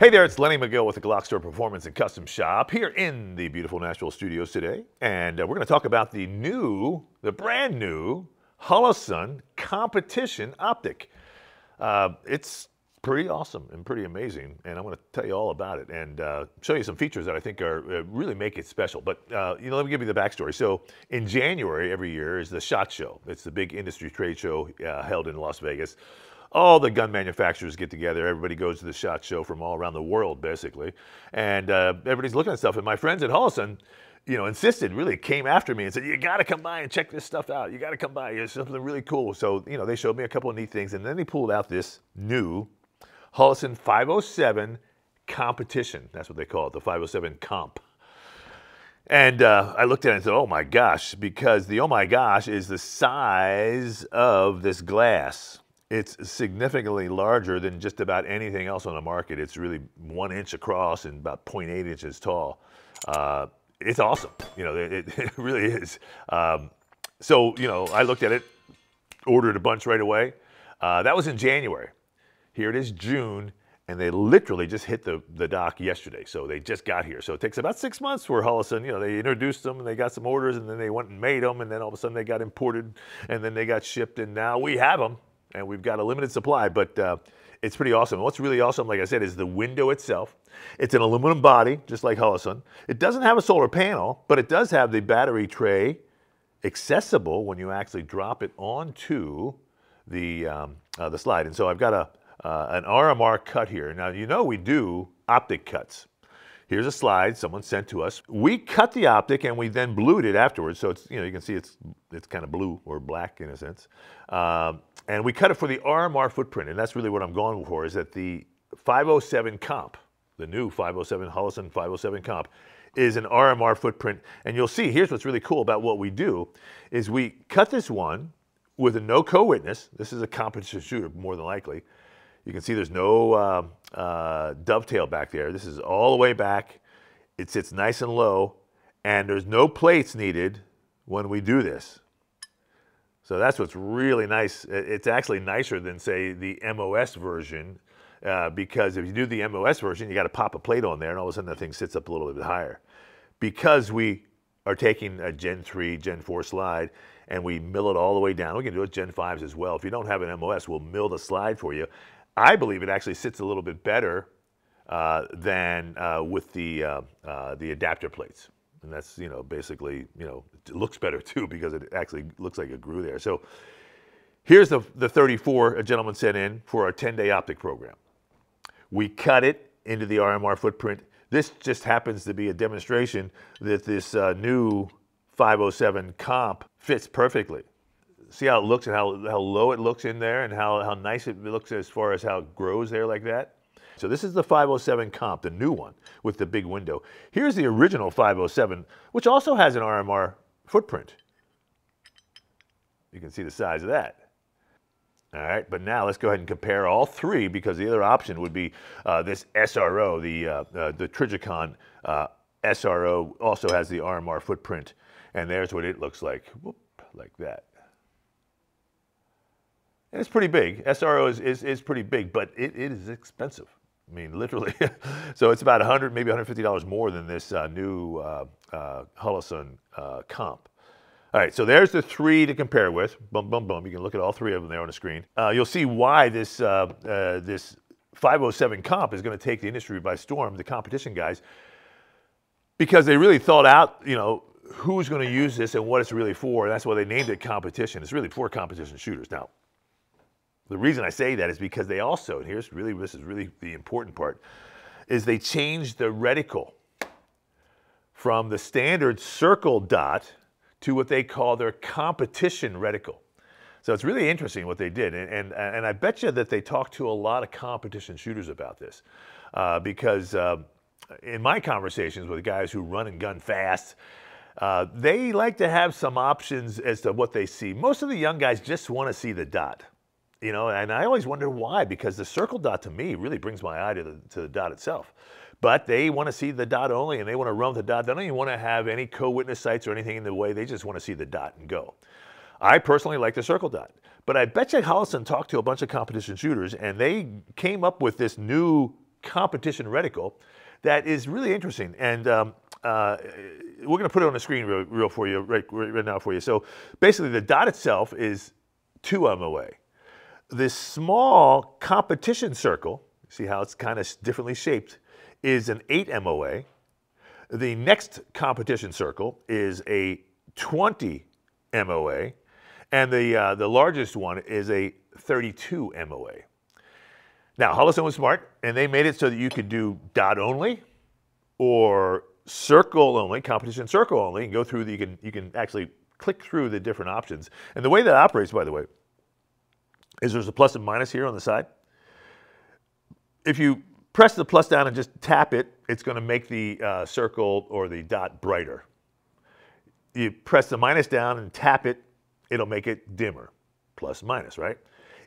Hey there, it's Lenny Magill with the Glock Store Performance and Custom Shop here in the beautiful Nashville studios today. And uh, we're going to talk about the new, the brand new Holosun competition optic. Uh, it's pretty awesome and pretty amazing, and I'm going to tell you all about it and uh, show you some features that I think are uh, really make it special. But uh, you know, let me give you the backstory. So in January every year is the Shot Show. It's the big industry trade show uh, held in Las Vegas all the gun manufacturers get together. Everybody goes to the SHOT Show from all around the world, basically. And uh, everybody's looking at stuff. And my friends at Holosun, you know, insisted, really came after me and said, you got to come by and check this stuff out. You got to come by. It's something really cool. So, you know, they showed me a couple of neat things. And then they pulled out this new Holosun 507 competition. That's what they call it, the 507 comp. And uh, I looked at it and said, oh my gosh, because the oh my gosh is the size of this glass it's significantly larger than just about anything else on the market. It's really one inch across and about 0.8 inches tall. Uh, it's awesome. You know, it, it really is. Um, so, you know, I looked at it, ordered a bunch right away. Uh, that was in January. Here it is June, and they literally just hit the, the dock yesterday. So they just got here. So it takes about six months for Holosun. You know, they introduced them and they got some orders, and then they went and made them, and then all of a sudden they got imported, and then they got shipped, and now we have them and we've got a limited supply, but uh, it's pretty awesome. what's really awesome, like I said, is the window itself. It's an aluminum body, just like Holosun. It doesn't have a solar panel, but it does have the battery tray accessible when you actually drop it onto the, um, uh, the slide. And so I've got a, uh, an RMR cut here. Now, you know we do optic cuts. Here's a slide someone sent to us. We cut the optic and we then blued it afterwards. So it's, you know, you can see it's, it's kind of blue or black in a sense. Um, and we cut it for the RMR footprint. And that's really what I'm going for is that the 507 comp, the new 507 Holosun 507 comp, is an RMR footprint. And you'll see, here's what's really cool about what we do, is we cut this one with a no co-witness. This is a competition shooter, more than likely. You can see there's no uh, uh, dovetail back there. This is all the way back. It sits nice and low, and there's no plates needed when we do this. So that's what's really nice. It's actually nicer than, say, the MOS version, uh, because if you do the MOS version, you got to pop a plate on there, and all of a sudden the thing sits up a little bit higher. Because we are taking a Gen 3, Gen 4 slide, and we mill it all the way down. We can do it Gen 5s as well. If you don't have an MOS, we'll mill the slide for you. I believe it actually sits a little bit better uh, than uh, with the, uh, uh, the adapter plates. And that's, you know, basically, you know, it looks better too because it actually looks like it grew there. So here's the, the 34 a gentleman sent in for our 10-day optic program. We cut it into the RMR footprint. This just happens to be a demonstration that this uh, new 507 comp fits perfectly see how it looks and how, how low it looks in there and how, how nice it looks as far as how it grows there like that. So this is the 507 comp, the new one with the big window. Here's the original 507, which also has an RMR footprint. You can see the size of that. All right, but now let's go ahead and compare all three because the other option would be uh, this SRO, the, uh, uh, the Trijicon uh, SRO also has the RMR footprint. And there's what it looks like, Whoop, like that. It's pretty big. SRO is, is, is pretty big, but it, it is expensive. I mean, literally. so it's about 100 maybe $150 more than this uh, new uh, uh, Holosun uh, comp. All right, so there's the three to compare with. Boom, boom, boom. You can look at all three of them there on the screen. Uh, you'll see why this, uh, this 507 comp is going to take the industry by storm, the competition guys, because they really thought out, you know, who's going to use this and what it's really for. And that's why they named it competition. It's really for competition shooters. Now, the reason I say that is because they also, and here's really, this is really the important part, is they changed the reticle from the standard circle dot to what they call their competition reticle. So it's really interesting what they did. And, and, and I bet you that they talked to a lot of competition shooters about this uh, because uh, in my conversations with guys who run and gun fast, uh, they like to have some options as to what they see. Most of the young guys just want to see the dot. You know, and I always wonder why, because the circle dot to me really brings my eye to the, to the dot itself. But they want to see the dot only and they want to run the dot. They don't even want to have any co-witness sights or anything in the way. They just want to see the dot and go. I personally like the circle dot. But I bet you Holosun talked to a bunch of competition shooters and they came up with this new competition reticle that is really interesting. And um, uh, we're going to put it on the screen real, real for you right, right now for you. So basically, the dot itself is 2 MOA. This small competition circle, see how it's kind of differently shaped, is an 8 MOA. The next competition circle is a 20 MOA, and the, uh, the largest one is a 32 MOA. Now, Holosun was smart, and they made it so that you could do dot only or circle only, competition circle only, and go through the, you can, you can actually click through the different options. And the way that operates, by the way, is there's a plus and minus here on the side. If you press the plus down and just tap it, it's going to make the uh, circle or the dot brighter. You press the minus down and tap it, it'll make it dimmer, plus minus, right?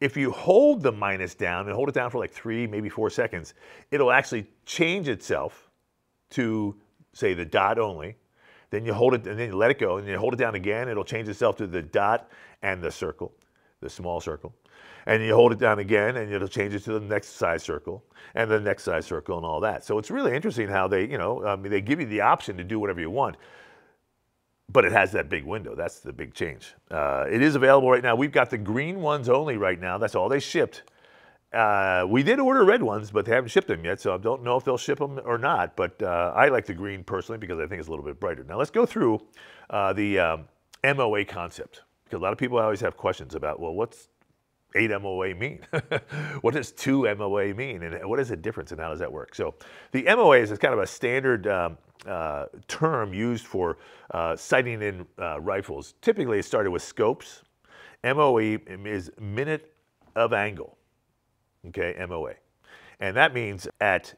If you hold the minus down and hold it down for like three, maybe four seconds, it'll actually change itself to say the dot only. Then you hold it and then you let it go and you hold it down again. It'll change itself to the dot and the circle, the small circle. And you hold it down again and it'll change it to the next size circle and the next size circle and all that. So it's really interesting how they, you know, I mean, they give you the option to do whatever you want but it has that big window. That's the big change. Uh, it is available right now. We've got the green ones only right now. That's all they shipped. Uh, we did order red ones, but they haven't shipped them yet, so I don't know if they'll ship them or not. But uh, I like the green personally because I think it's a little bit brighter. Now let's go through uh, the um, MOA concept because a lot of people always have questions about, well, what's 8 MOA mean? what does 2 MOA mean? And what is the difference and how does that work? So the MOA is kind of a standard um, uh, term used for uh, sighting in uh, rifles. Typically it started with scopes. MOE is minute of angle okay, MOA. And that means at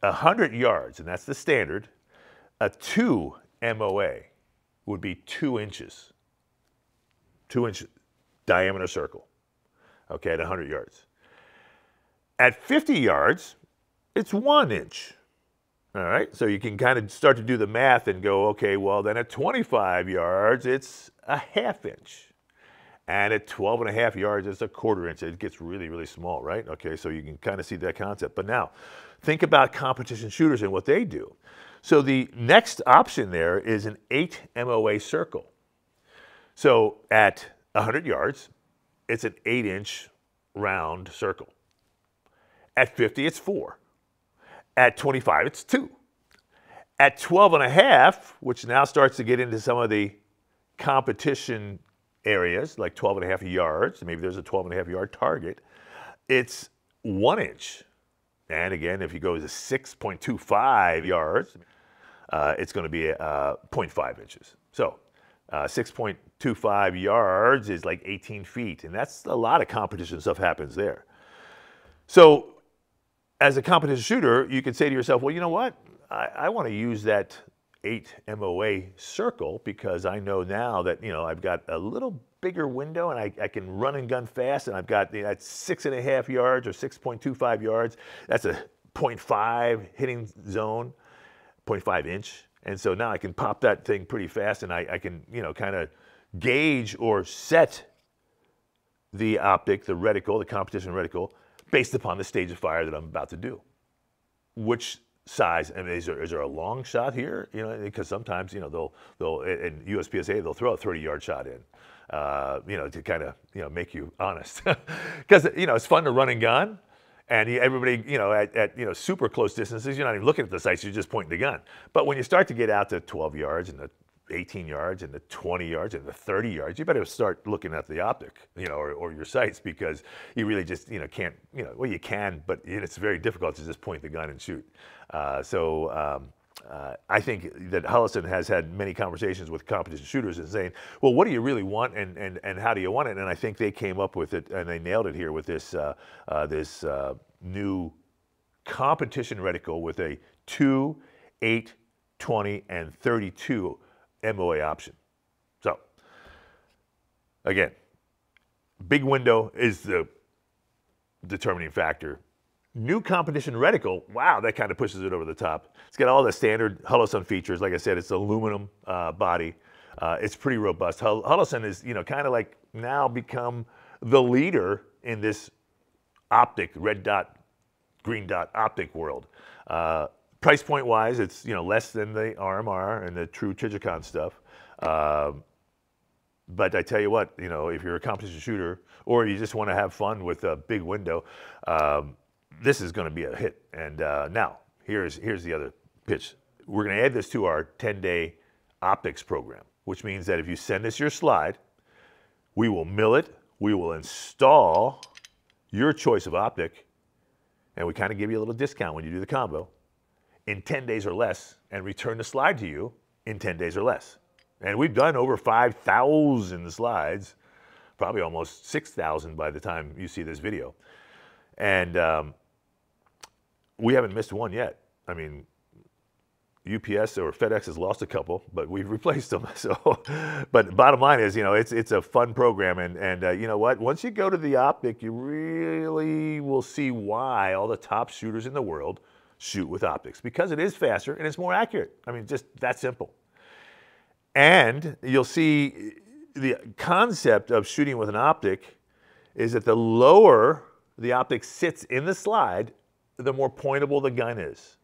100 yards, and that's the standard, a 2 MOA would be 2 inches. 2 inch diameter circle, okay, at 100 yards. At 50 yards, it's 1 inch. All right, so you can kind of start to do the math and go, okay, well, then at 25 yards, it's a half inch. And at 12 and a half yards, it's a quarter inch. It gets really, really small, right? Okay, so you can kind of see that concept. But now, think about competition shooters and what they do. So the next option there is an 8 MOA circle. So at 100 yards, it's an 8 inch round circle. At 50, it's 4. At 25, it's 2. At 12 and a half, which now starts to get into some of the competition areas, like 12 and a half yards, maybe there's a 12 and a half yard target, it's one inch. And again, if you go to 6.25 yards, uh, it's going to be uh, 0.5 inches. So uh, 6.25 yards is like 18 feet, and that's a lot of competition stuff happens there. So as a competition shooter, you could say to yourself, well, you know what? I, I want to use that 8 MOA circle because I know now that, you know, I've got a little bigger window and I, I can run and gun fast and I've got you know, that's six and a half yards or 6.25 yards. That's a 0.5 hitting zone, 0.5 inch. And so now I can pop that thing pretty fast and I, I can, you know, kind of gauge or set the optic, the reticle, the competition reticle, based upon the stage of fire that I'm about to do. Which size. I mean, is there, is there a long shot here? You know, because sometimes you know they'll they'll in USPSA they'll throw a 30 yard shot in. Uh, you know, to kind of you know make you honest, because you know it's fun to run and gun, and everybody you know at, at, you know super close distances you're not even looking at the sights you're just pointing the gun. But when you start to get out to 12 yards and the 18 yards and the 20 yards and the 30 yards, you better start looking at the optic, you know, or, or your sights because you really just, you know, can't, you know, well, you can, but it's very difficult to just point the gun and shoot. Uh, so um, uh, I think that Holosun has had many conversations with competition shooters and saying, well, what do you really want and, and, and how do you want it? And I think they came up with it and they nailed it here with this, uh, uh this uh, new competition reticle with a 2, 8, 20, and 32 MOA option. So, again, big window is the determining factor. New competition reticle, wow, that kind of pushes it over the top. It's got all the standard Holosun features. Like I said, it's aluminum uh, body. Uh, it's pretty robust. Holosun is, you know, kind of like now become the leader in this optic, red dot, green dot optic world. Uh, price point wise, it's you know less than the RMR and the true Trijicon stuff. Um, but I tell you what, you know, if you're a competition shooter or you just want to have fun with a big window, um, this is going to be a hit. And uh, now, here's here's the other pitch. We're going to add this to our 10-day optics program, which means that if you send us your slide, we will mill it, we will install your choice of optic, and we kind of give you a little discount when you do the combo in 10 days or less and return the slide to you in 10 days or less. And we've done over 5,000 slides, probably almost 6,000 by the time you see this video. And um, we haven't missed one yet. I mean, UPS or FedEx has lost a couple, but we've replaced them. So, but the bottom line is, you know, it's it's a fun program, and and uh, you know what? Once you go to the optic, you really will see why all the top shooters in the world shoot with optics because it is faster and it's more accurate. I mean, just that simple. And you'll see the concept of shooting with an optic is that the lower the optic sits in the slide, the more pointable the gun is.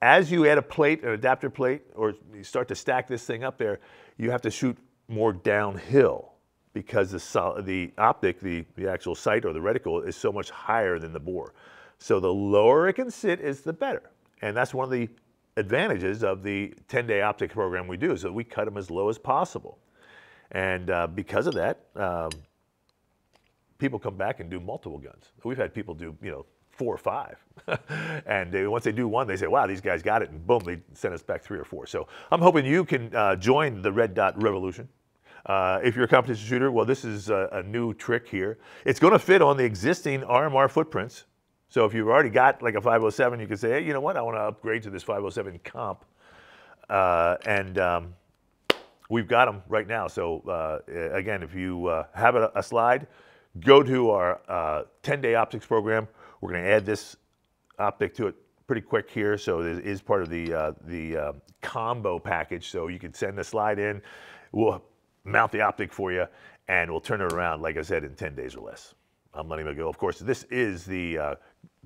As you add a plate, an adapter plate, or you start to stack this thing up there, you have to shoot more downhill because the, the optic, the, the actual sight or the reticle is so much higher than the bore. So the lower it can sit is the better. And that's one of the advantages of the 10-day optic program we do is that we cut them as low as possible. And uh, because of that, um, people come back and do multiple guns. We've had people do, you know, four or five. and they, once they do one, they say, wow, these guys got it. And boom, they send us back three or four. So I'm hoping you can uh, join the Red Dot Revolution. Uh, if you're a competition shooter, well, this is a, a new trick here. It's going to fit on the existing RMR footprints. So if you've already got like a 507, you can say, hey, you know what? I want to upgrade to this 507 comp. Uh, and um, we've got them right now. So uh, again, if you uh, have a, a, slide, go to our 10-day uh, optics program. We're going to add this optic to it pretty quick here. So it is part of the, uh, the uh, combo package. So you can send the slide in. We'll mount the optic for you, and we'll turn it around, like I said, in 10 days or less. I'm Lenny Magill. Of course, this is the uh,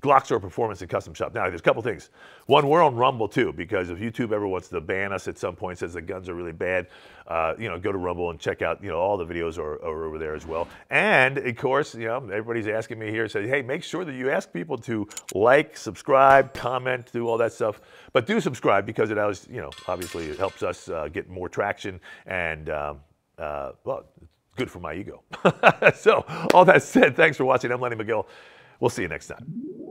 Glock Store Performance and Custom Shop. Now, there's a couple things. One, we're on Rumble too, because if YouTube ever wants to ban us at some point, says the guns are really bad, uh, you know, go to Rumble and check out, you know, all the videos are, are, over there as well. And of course, you know, everybody's asking me here, say, hey, make sure that you ask people to like, subscribe, comment, do all that stuff. But do subscribe because it always, you know, obviously it helps us uh, get more traction and, um, uh, well, good for my ego. so, all that said, thanks for watching. I'm Lenny Magill. We'll see you next time.